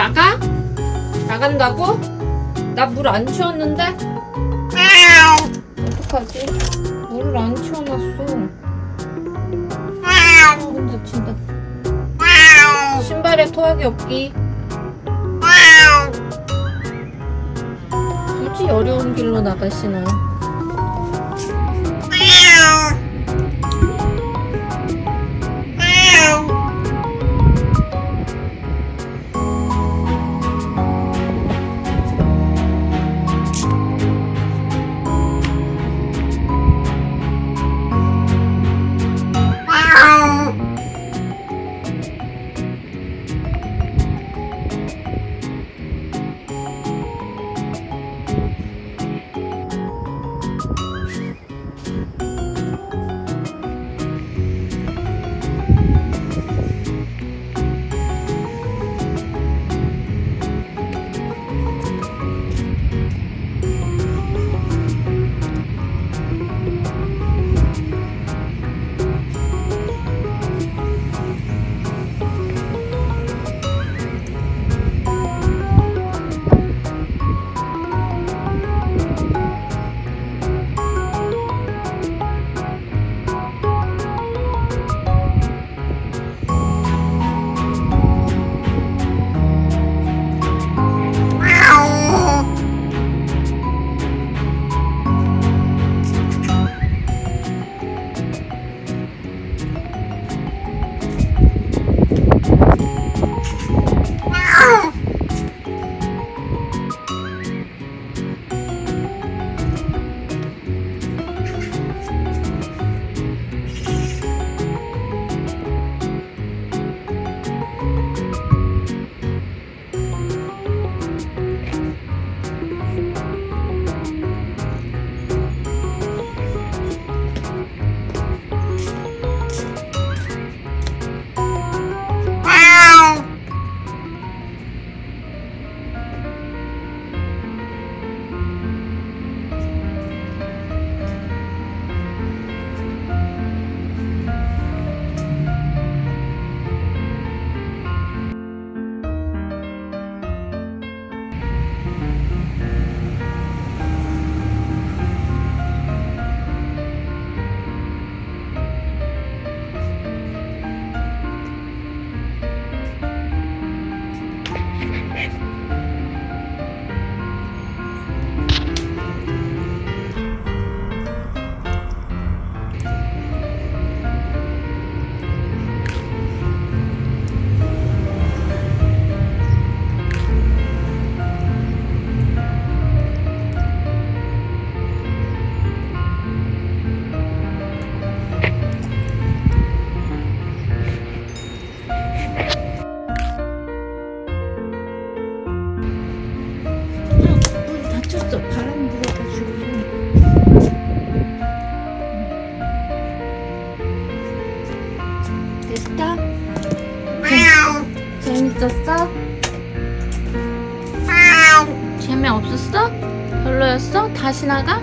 나가? 나간다고? 나 물 안 치웠는데? 어떡하지? 물을 안 치워놨어. 손 다친다. 신발에 토하기 없기. 굳이 어려운 길로 나가시나. 재밌었어? 재미없었어? 별로였어? 다시 나가?